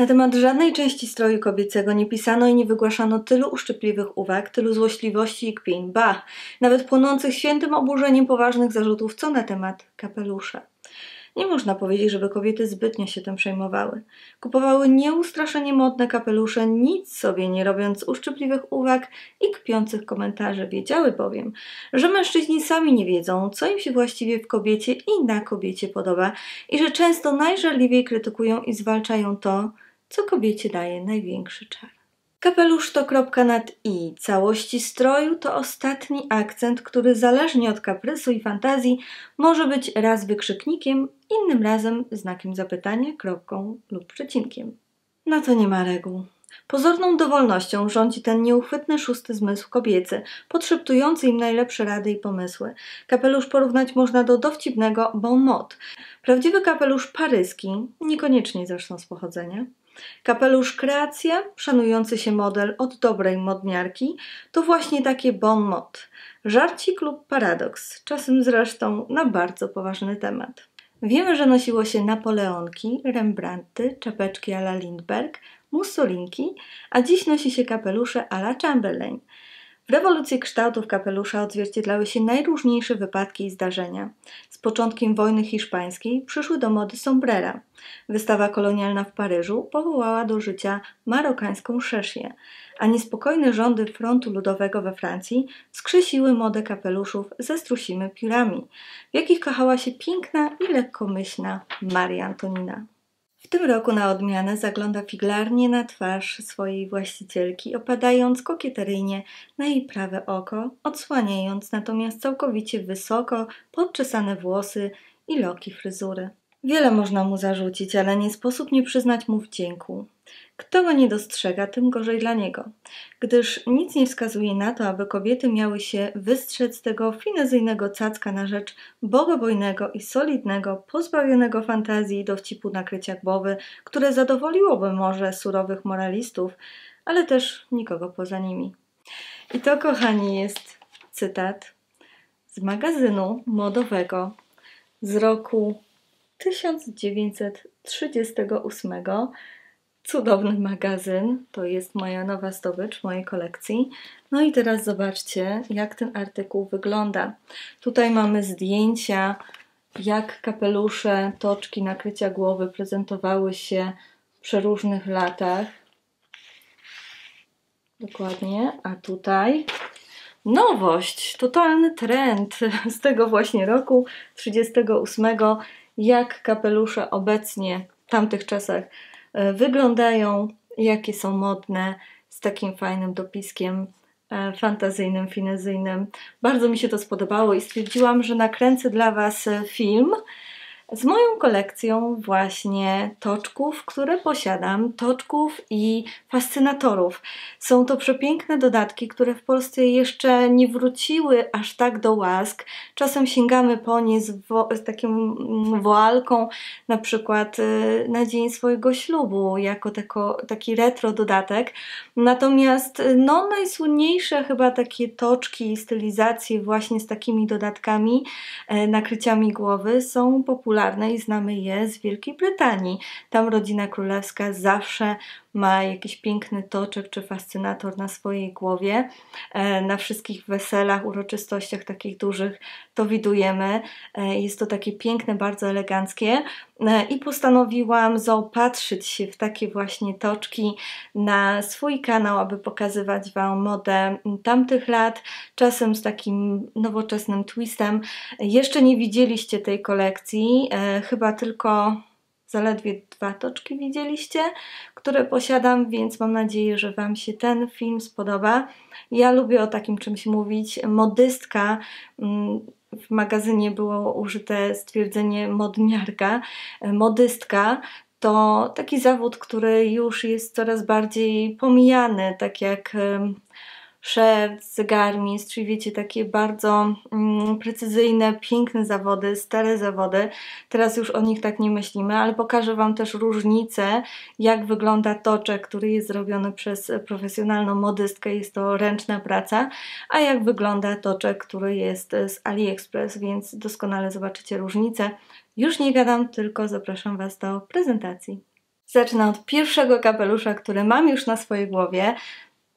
Na temat żadnej części stroju kobiecego nie pisano i nie wygłaszano tylu uszczypliwych uwag, tylu złośliwości i kpin, ba, nawet płonących świętym oburzeniem poważnych zarzutów, co na temat kapelusza. Nie można powiedzieć, żeby kobiety zbytnio się tym przejmowały. Kupowały nieustraszenie modne kapelusze, nic sobie nie robiąc uszczypliwych uwag i kpiących komentarzy. Wiedziały bowiem, że mężczyźni sami nie wiedzą, co im się właściwie w kobiecie i na kobiecie podoba i że często najżarliwiej krytykują i zwalczają to, co kobiecie daje największy czar. Kapelusz to kropka nad i. Całości stroju to ostatni akcent, który zależnie od kaprysu i fantazji może być raz wykrzyknikiem, innym razem znakiem zapytania, kropką lub przecinkiem. Na to nie ma reguł. Pozorną dowolnością rządzi ten nieuchwytny szósty zmysł kobiecy, podszeptujący im najlepsze rady i pomysły. Kapelusz porównać można do dowcipnego bon mot. Prawdziwy kapelusz paryski, niekoniecznie zresztą z pochodzenia, Kapelusz Kreacja, szanujący się model od dobrej modniarki, to właśnie takie bon mot. Żarcik lub paradoks, czasem zresztą na bardzo poważny temat. Wiemy, że nosiło się Napoleonki, Rembrandty, czapeczki a la Lindbergh, Mussolinki, a dziś nosi się kapelusze a la Chamberlain – w rewolucji kształtów kapelusza odzwierciedlały się najróżniejsze wypadki i zdarzenia. Z początkiem wojny hiszpańskiej przyszły do mody sombrera. Wystawa kolonialna w Paryżu powołała do życia marokańską szeszię, a niespokojne rządy frontu ludowego we Francji skrzesiły modę kapeluszów ze strusimi piórami, w jakich kochała się piękna i lekkomyślna Maria Antonina. Tym roku na odmianę zagląda figlarnie na twarz swojej właścicielki, opadając kokieteryjnie na jej prawe oko, odsłaniając natomiast całkowicie wysoko podczesane włosy i loki fryzury. Wiele można mu zarzucić, ale nie sposób nie przyznać mu wdzięku. Kto go nie dostrzega, tym gorzej dla niego, gdyż nic nie wskazuje na to, aby kobiety miały się wystrzec tego finezyjnego cacka na rzecz bogobojnego i solidnego, pozbawionego fantazji i dowcipu nakrycia głowy, które zadowoliłoby może surowych moralistów, ale też nikogo poza nimi. I to, kochani, jest cytat z magazynu modowego z roku 1938 cudowny magazyn. To jest moja nowa zdobycz mojej kolekcji. No i teraz zobaczcie, jak ten artykuł wygląda. Tutaj mamy zdjęcia, jak kapelusze, toczki, nakrycia głowy prezentowały się w przeróżnych latach. Dokładnie. A tutaj nowość, totalny trend z tego właśnie roku 38, jak kapelusze obecnie w tamtych czasach wyglądają, jakie są modne, z takim fajnym dopiskiem e, fantazyjnym, finezyjnym. Bardzo mi się to spodobało i stwierdziłam, że nakręcę dla Was film z moją kolekcją właśnie toczków, które posiadam, toczków i fascynatorów. Są to przepiękne dodatki, które w Polsce jeszcze nie wróciły aż tak do łask. Czasem sięgamy po nie z, z taką woalką, na przykład y, na dzień swojego ślubu, jako tako, taki retro dodatek. Natomiast y, no, najsłynniejsze chyba takie toczki i stylizacje właśnie z takimi dodatkami, e, nakryciami głowy są popularne popularne i znamy je z Wielkiej Brytanii. Tam rodzina królewska zawsze ma jakiś piękny toczek czy fascynator na swojej głowie. E, na wszystkich weselach, uroczystościach takich dużych to widujemy. E, jest to takie piękne, bardzo eleganckie e, i postanowiłam zaopatrzyć się w takie właśnie toczki na swój kanał, aby pokazywać Wam modę tamtych lat, czasem z takim nowoczesnym twistem. Jeszcze nie widzieliście tej kolekcji, chyba tylko zaledwie dwa toczki widzieliście, które posiadam, więc mam nadzieję, że Wam się ten film spodoba. Ja lubię o takim czymś mówić. Modystka. Mm, w magazynie było użyte stwierdzenie modniarka. Modystka to taki zawód, który już jest coraz bardziej pomijany, tak jak szef, zegarmistrz, czyli wiecie, takie bardzo mm, precyzyjne, piękne zawody, stare zawody. Teraz już o nich tak nie myślimy, ale pokażę Wam też różnicę, jak wygląda toczek, który jest zrobiony przez profesjonalną modystkę, jest to ręczna praca, a jak wygląda toczek, który jest z AliExpress, więc doskonale zobaczycie różnicę. Już nie gadam, tylko zapraszam Was do prezentacji. Zacznę od pierwszego kapelusza, który mam już na swojej głowie.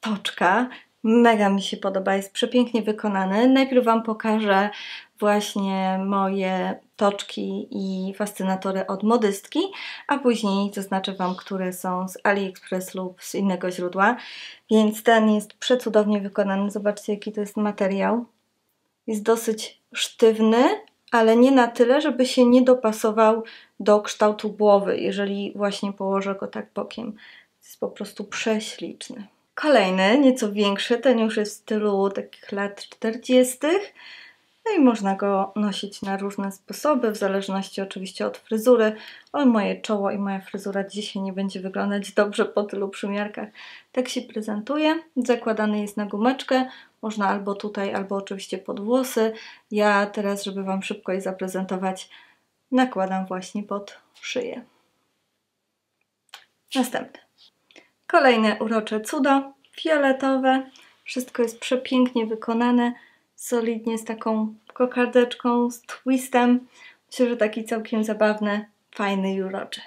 Toczka. Mega mi się podoba, jest przepięknie wykonany. Najpierw Wam pokażę właśnie moje toczki i fascynatory od modystki, a później zaznaczę Wam, które są z AliExpress lub z innego źródła. Więc ten jest przecudownie wykonany. Zobaczcie, jaki to jest materiał. Jest dosyć sztywny, ale nie na tyle, żeby się nie dopasował do kształtu głowy, jeżeli właśnie położę go tak bokiem. Jest po prostu prześliczny. Kolejny, nieco większy, ten już jest w stylu takich lat 40. No i można go nosić na różne sposoby, w zależności oczywiście od fryzury. Ale moje czoło i moja fryzura dzisiaj nie będzie wyglądać dobrze po tylu przymiarkach. Tak się prezentuje. Zakładany jest na gumeczkę. Można albo tutaj, albo oczywiście pod włosy. Ja teraz, żeby Wam szybko je zaprezentować, nakładam właśnie pod szyję. Następny. Kolejne urocze cudo, fioletowe. Wszystko jest przepięknie wykonane, solidnie z taką kokardeczką, z twistem. Myślę, że taki całkiem zabawny, fajny i uroczy.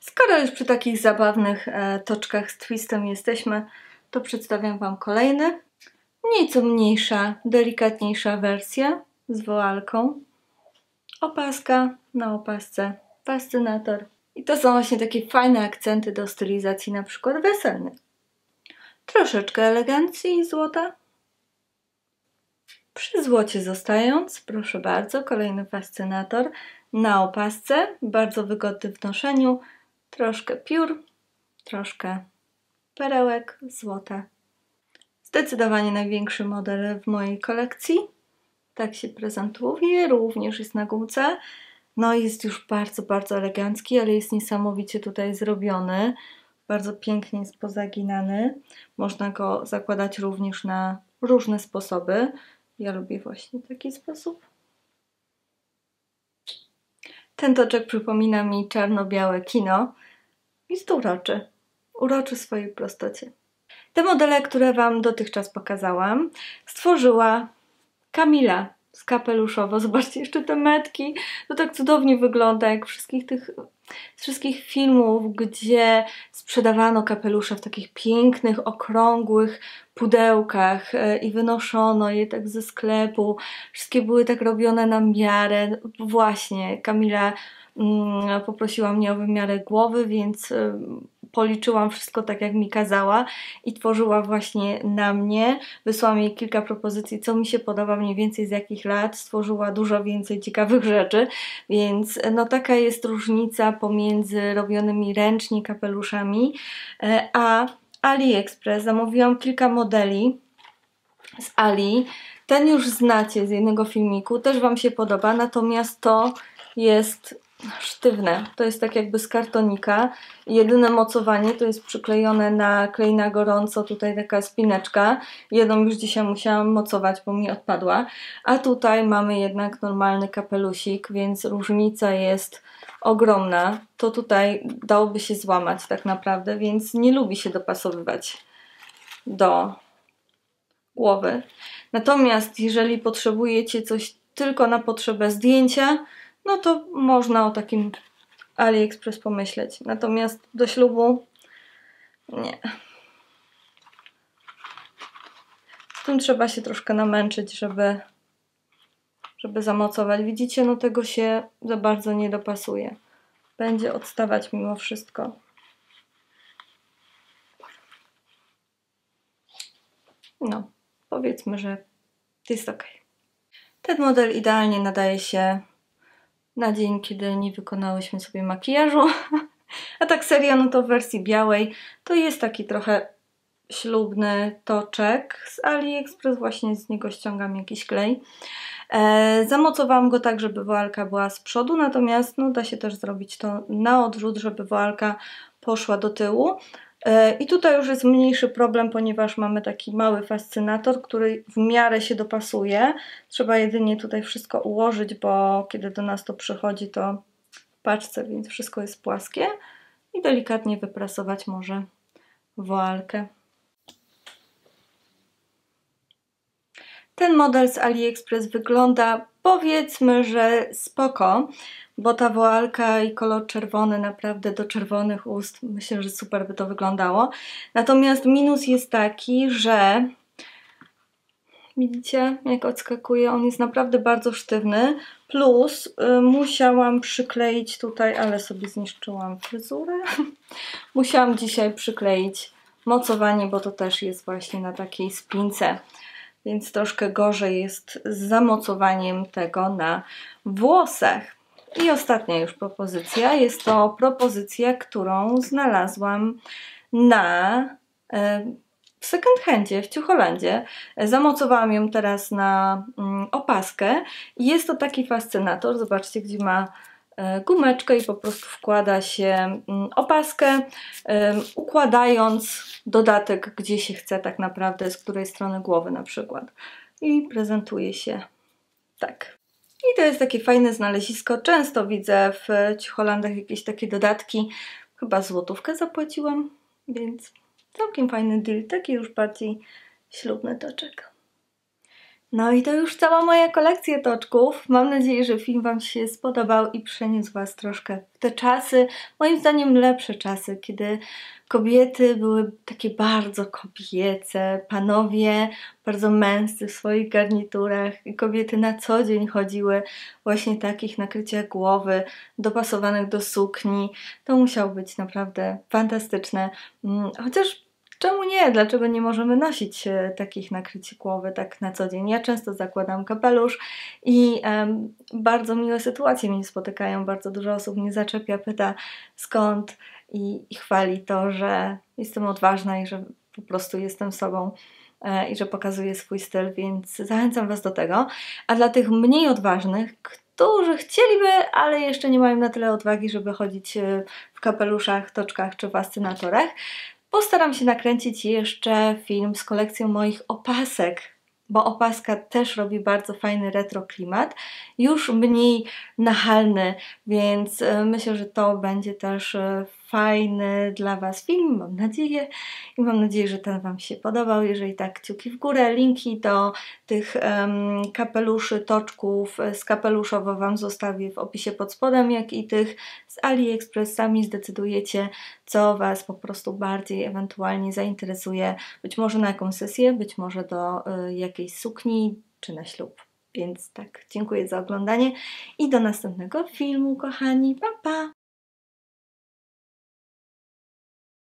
Skoro już przy takich zabawnych e, toczkach z twistem jesteśmy, to przedstawiam Wam kolejny. Nieco mniejsza, delikatniejsza wersja z woalką. Opaska na opasce, fascynator. I to są właśnie takie fajne akcenty do stylizacji na przykład weselnych. Troszeczkę elegancji i złota. Przy złocie zostając, proszę bardzo, kolejny fascynator na opasce, bardzo wygodny w noszeniu, troszkę piór, troszkę perełek, złota. Zdecydowanie największy model w mojej kolekcji. Tak się prezentuje, również jest na gumce. No jest już bardzo, bardzo elegancki, ale jest niesamowicie tutaj zrobiony. Bardzo pięknie jest pozaginany. Można go zakładać również na różne sposoby. Ja lubię właśnie taki sposób. Ten toczek przypomina mi czarno-białe kino. Jest uroczy. Uroczy w swojej prostocie. Te modele, które Wam dotychczas pokazałam, stworzyła Kamila z kapeluszowo. Zobaczcie jeszcze te metki. To tak cudownie wygląda, jak wszystkich tych z wszystkich filmów, gdzie sprzedawano kapelusze w takich pięknych, okrągłych pudełkach e, i wynoszono je tak ze sklepu. Wszystkie były tak robione na miarę. Właśnie, Kamila mm, poprosiła mnie o wymiarę głowy, więc policzyłam wszystko tak, jak mi kazała i tworzyła właśnie na mnie. Wysłałam jej kilka propozycji, co mi się podoba, mniej więcej z jakich lat. Stworzyła dużo więcej ciekawych rzeczy, więc no taka jest różnica pomiędzy robionymi ręcznie kapeluszami e, a AliExpress. Zamówiłam kilka modeli z Ali. Ten już znacie z jednego filmiku, też Wam się podoba, natomiast to jest sztywne. To jest tak jakby z kartonika. Jedyne mocowanie to jest przyklejone na klej na gorąco, tutaj taka spineczka. Jedną już dzisiaj musiałam mocować, bo mi odpadła. A tutaj mamy jednak normalny kapelusik, więc różnica jest ogromna. To tutaj dałoby się złamać tak naprawdę, więc nie lubi się dopasowywać do głowy. Natomiast jeżeli potrzebujecie coś tylko na potrzebę zdjęcia, no to można o takim AliExpress pomyśleć. Natomiast do ślubu nie. Z tym trzeba się troszkę namęczyć, żeby, żeby zamocować. Widzicie, no tego się za bardzo nie dopasuje. Będzie odstawać mimo wszystko. No, powiedzmy, że jest ok. Ten model idealnie nadaje się na dzień, kiedy nie wykonałyśmy sobie makijażu. A tak serio, no to w wersji białej to jest taki trochę ślubny toczek z AliExpress, właśnie z niego ściągam jakiś klej. E, zamocowałam go tak, żeby woalka była z przodu, natomiast no, da się też zrobić to na odwrót, żeby woalka poszła do tyłu. E, I tutaj już jest mniejszy problem, ponieważ mamy taki mały fascynator, który w miarę się dopasuje. Trzeba jedynie tutaj wszystko ułożyć, bo kiedy do nas to przychodzi, to w paczce, więc wszystko jest płaskie. I delikatnie wyprasować może woalkę. Ten model z AliExpress wygląda powiedzmy, że spoko, bo ta woalka i kolor czerwony naprawdę do czerwonych ust, myślę, że super by to wyglądało. Natomiast minus jest taki, że Widzicie, jak odskakuje? On jest naprawdę bardzo sztywny. Plus y, musiałam przykleić tutaj, ale sobie zniszczyłam fryzurę. musiałam dzisiaj przykleić mocowanie, bo to też jest właśnie na takiej spince. Więc troszkę gorzej jest z zamocowaniem tego na włosach. I ostatnia już propozycja. Jest to propozycja, którą znalazłam na y, w second handzie, w Ciucholandzie. Zamocowałam ją teraz na mm, opaskę jest to taki fascynator, zobaczcie gdzie ma e, gumeczkę i po prostu wkłada się mm, opaskę, układając dodatek gdzie się chce tak naprawdę, z której strony głowy na przykład. I prezentuje się tak. I to jest takie fajne znalezisko. Często widzę w Ciucholandach jakieś takie dodatki. Chyba złotówkę zapłaciłam, więc Całkiem fajny deal, taki już bardziej ślubny toczek. No i to już cała moja kolekcja toczków. Mam nadzieję, że film Wam się spodobał i przeniósł Was troszkę w te czasy, moim zdaniem lepsze czasy, kiedy kobiety były takie bardzo kobiece, panowie bardzo męscy w swoich garniturach i kobiety na co dzień chodziły właśnie takich nakryciach głowy, dopasowanych do sukni. To musiało być naprawdę fantastyczne. Mm, chociaż Czemu nie? Dlaczego nie możemy nosić e, takich nakryć głowy tak na co dzień? Ja często zakładam kapelusz i um, bardzo miłe sytuacje mnie spotykają. Bardzo dużo osób mnie zaczepia, pyta skąd i, i chwali to, że jestem odważna i że po prostu jestem sobą e, i że pokazuję swój styl, więc zachęcam Was do tego. A dla tych mniej odważnych, którzy chcieliby, ale jeszcze nie mają na tyle odwagi, żeby chodzić e, w kapeluszach, toczkach czy fascynatorach, Postaram się nakręcić jeszcze film z kolekcją moich opasek, bo opaska też robi bardzo fajny retro klimat, już mniej nachalny, więc e, myślę, że to będzie też e, fajny dla Was film, mam nadzieję. I mam nadzieję, że ten Wam się podobał. Jeżeli tak, kciuki w górę. Linki do tych um, kapeluszy, toczków z kapeluszowo Wam zostawię w opisie pod spodem, jak i tych z AliExpress. Sami zdecydujecie, co Was po prostu bardziej ewentualnie zainteresuje. Być może na jakąś sesję, być może do y, jakiejś sukni, czy na ślub. Więc tak, dziękuję za oglądanie i do następnego filmu, kochani. Pa, pa!